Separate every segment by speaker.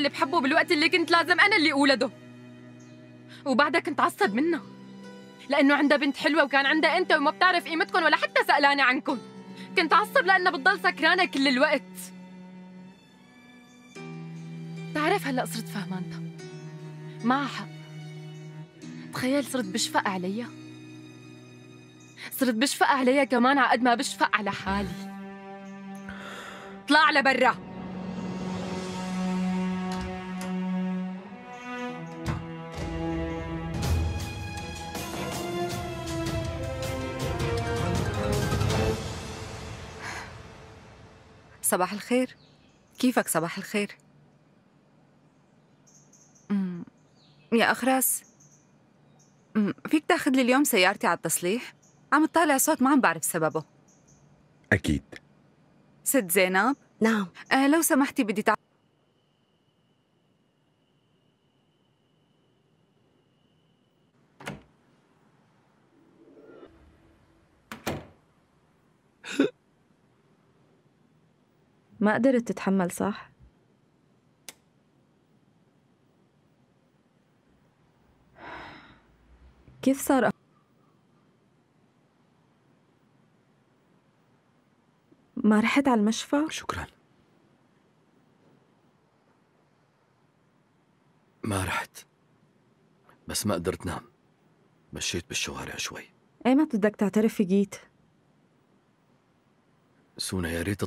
Speaker 1: اللي بحبه بالوقت اللي كنت لازم أنا اللي أولده. وبعدها كنت عصب منها لأنه عندها بنت حلوة وكان عندها أنت وما بتعرف قيمتكم ولا حتى سألانة عنكم. كنت عصب لأنها بتضل سكرانة كل الوقت. تعرف هلأ صرت فهمانتها معها. حق تخيل صرت بشفق عليها صرت بشفق عليها كمان على قد ما بشفق على حالي. اطلع لبرا
Speaker 2: صباح الخير. كيفك صباح الخير؟ أمم، يا أخرس أمم، فيك تاخذ لي اليوم سيارتي على التصليح؟ عم تطالع صوت ما عم بعرف سببه.
Speaker 3: أكيد.
Speaker 2: ست زينب؟
Speaker 4: نعم.
Speaker 2: آه لو سمحتي بدي تع...
Speaker 5: ما قدرت تتحمل صح؟ كيف صار ما رحت على المشفى؟
Speaker 3: شكرا ما رحت بس ما قدرت نام مشيت بالشوارع شوي
Speaker 5: ايمت بدك تعترفي جيت؟
Speaker 3: سونا يا ريت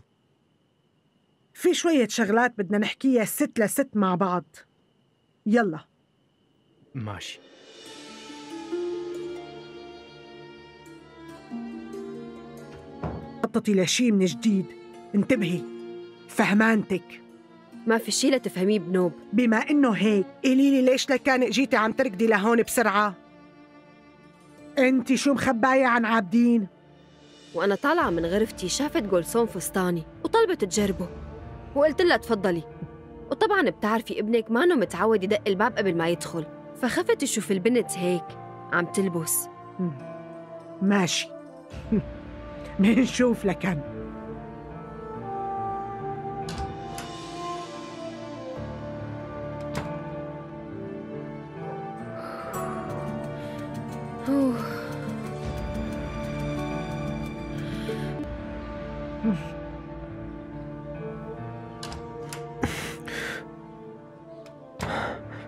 Speaker 6: في شوية شغلات بدنا نحكيها ست لست مع بعض. يلا.
Speaker 7: ماشي.
Speaker 6: خططي لشي من جديد. انتبهي. فهمانتك.
Speaker 4: ما في شي لتفهميه بنوب.
Speaker 6: بما إنه هيك قولي لي ليش لكان اجيتي عم تركضي لهون بسرعة؟ انت شو مخباية عن عابدين؟
Speaker 4: وأنا طالعة من غرفتي شافت جولسون فستاني وطلبت تجربه. وقلت لها تفضلي. وطبعا بتعرفي ابنك مانو متعود يدق الباب قبل ما يدخل فخفت تشوف البنت هيك عم تلبس.
Speaker 6: ماشي. منشوف لكن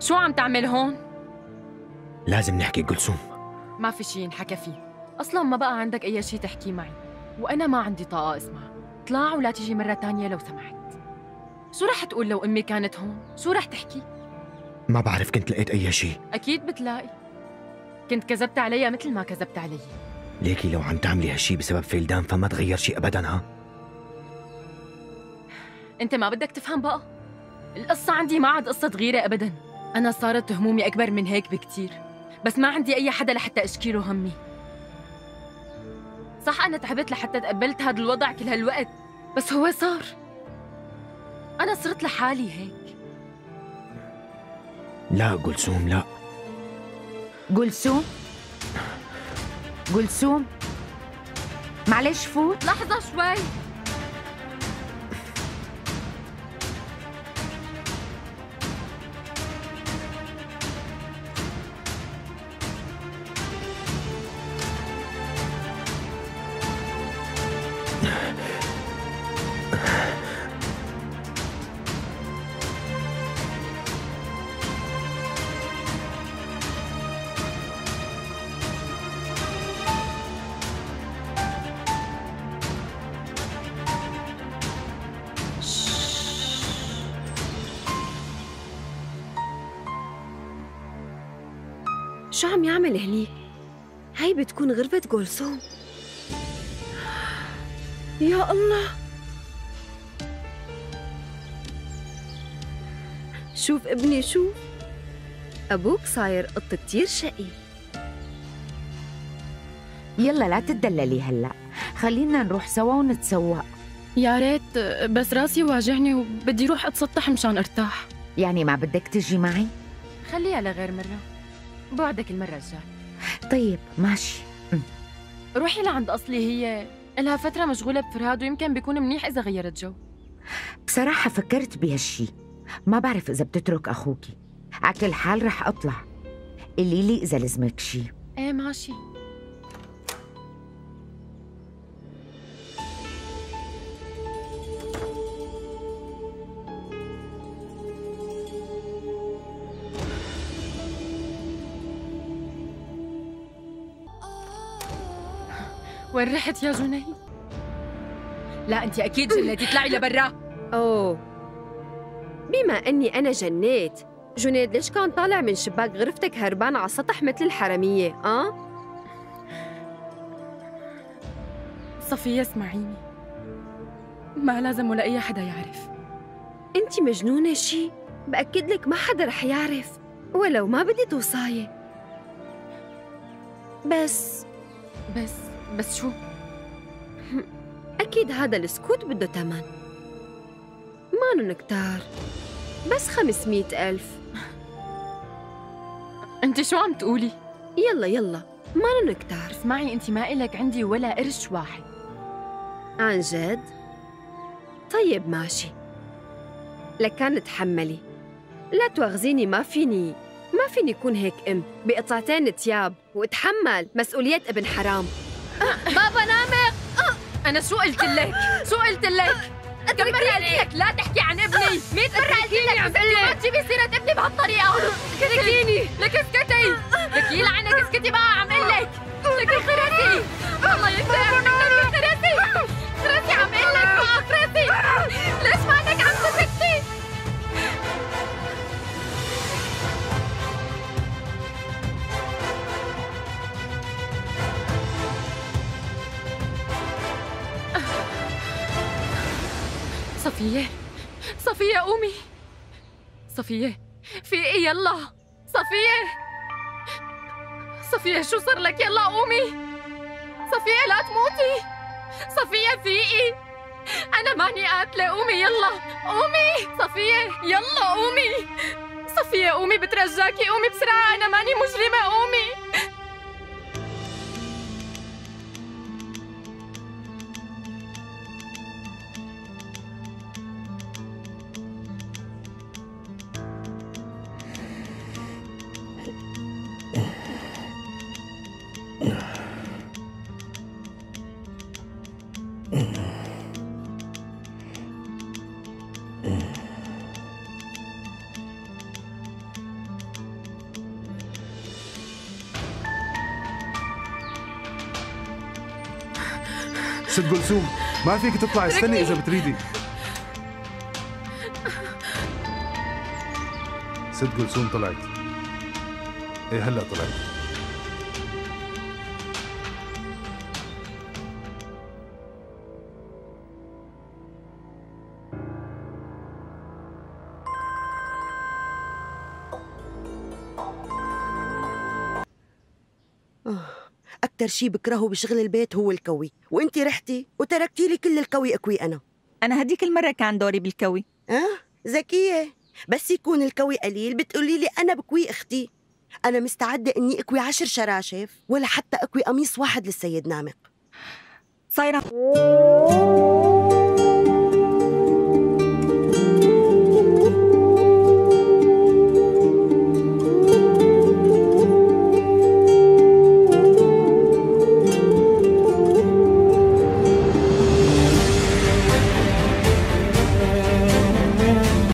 Speaker 1: شو عم تعمل هون؟
Speaker 7: لازم نحكي كلثوم.
Speaker 1: ما في شي ينحكى فيه. أصلا ما بقى عندك أي شي تحكي معي. وأنا ما عندي طاقة أسمع. اطلع ولا تيجي مرة تانية لو سمحت. شو رح تقول لو أمي كانت هون؟ شو رح تحكي؟
Speaker 7: ما بعرف كنت لقيت أي شيء
Speaker 1: أكيد بتلاقي. كنت كذبت عليها مثل ما كذبت علي
Speaker 7: ليكي لو عم تعملي هالشي بسبب فيلدان فما تغير شيء أبدا ها؟
Speaker 1: أنت ما بدك تفهم بقى؟ القصة عندي ما عاد قصة صغيرة أبدا. أنا صارت همومي أكبر من هيك بكتير. بس ما عندي أي حدا لحتى أشكي له همي. صح أنا تعبت لحتى تقبلت هذا الوضع كل هالوقت بس هو صار. أنا صرت لحالي هيك.
Speaker 7: لا كلثوم لا.
Speaker 8: جلسوم جلسوم معلش فوت.
Speaker 1: لحظة شوي.
Speaker 4: شو عم يعمل هنيك؟ هاي بتكون غرفة جولسوم يا الله شوف ابني شوف أبوك صاير قط كتير شقي.
Speaker 8: يلا لا تدللي هلا. خلينا نروح سوا ونتسوق.
Speaker 1: يا ريت بس راسي واجعني وبدي روح أتسطح مشان أرتاح.
Speaker 8: يعني ما بدك تجي معي؟
Speaker 1: خليها لغير مرة. بوعدك المرة الجاية.
Speaker 8: طيب ماشي.
Speaker 1: روحي لعند أصلي هي إلها فترة مشغولة بفرهاد ويمكن بيكون منيح إذا غيرت جو.
Speaker 8: بصراحة فكرت بهالشي. ما بعرف إذا بتترك أخوكي. على كل حال رح أطلع. قولي لي إذا لزمك شي.
Speaker 1: إيه ماشي. وين رحت يا جني؟ لا انت أكيد جنيتي اطلعي لبرا.
Speaker 4: أوه. بما أني أنا جنيت جنيد ليش كان طالع من شباك غرفتك هربان على السطح مثل الحرامية آه؟
Speaker 1: صفية اسمعيني. ما لازم ولا أي حدا يعرف.
Speaker 4: أنت مجنونة شي؟ بأكد لك ما حدا رح يعرف ولو ما بدي توصاية بس
Speaker 1: بس بس شو؟
Speaker 4: أكيد هذا السكوت بده تمن. مانن كتار بس خمسمية ألف.
Speaker 1: أنت شو عم تقولي؟
Speaker 4: يلا يلا. مانن كتار
Speaker 1: اسمعي أنت ما إلك عندي ولا قرش واحد.
Speaker 4: عن جد؟ طيب ماشي. لكان تحملي. لا تواخذيني ما فيني ما فيني يكون هيك أم. بقطعتين تياب واتحمل مسؤوليات ابن حرام.
Speaker 1: بابا نامر أنا شو قلت لك؟ شو قلت لك؟ كم مرة قلت لك لا تحكي عن ابني؟ 100 مرة قلت لك ما تجيبي سيرة ابني بهالطريقة. تركيني. لك اسكتي لك يلعنك اسكتي بقى عم قل لك لك خرسي الله ينتقم صفية. صفية قومي صفية. في إيه يلا صفية. صفية شو صار لك يلا قومي صفية لا تموتي. صفية في إيه؟ أنا ماني قاتلة قومي يلا قومي صفية يلا قومي صفية قومي بترجاكي قومي بسرعة. أنا ماني مجرمة قومي
Speaker 9: ست جلسوم ما فيك تطلعي استني إذا بتريدي. ست جلسوم طلعت. إيه هلأ طلعت.
Speaker 10: أكتر شي بكرهه بشغل البيت هو الكوي. وانتي رحتي وتركتي لي كل الكوي أكوي أنا.
Speaker 11: أنا هديك المرة كان دوري بالكوي.
Speaker 10: أه؟ ذكية. بس يكون الكوي قليل بتقولي لي أنا بكوي أختي. أنا مستعدة إني أكوي عشر شراشف ولا حتى أكوي قميص واحد للسيد نامق.
Speaker 11: صايرة.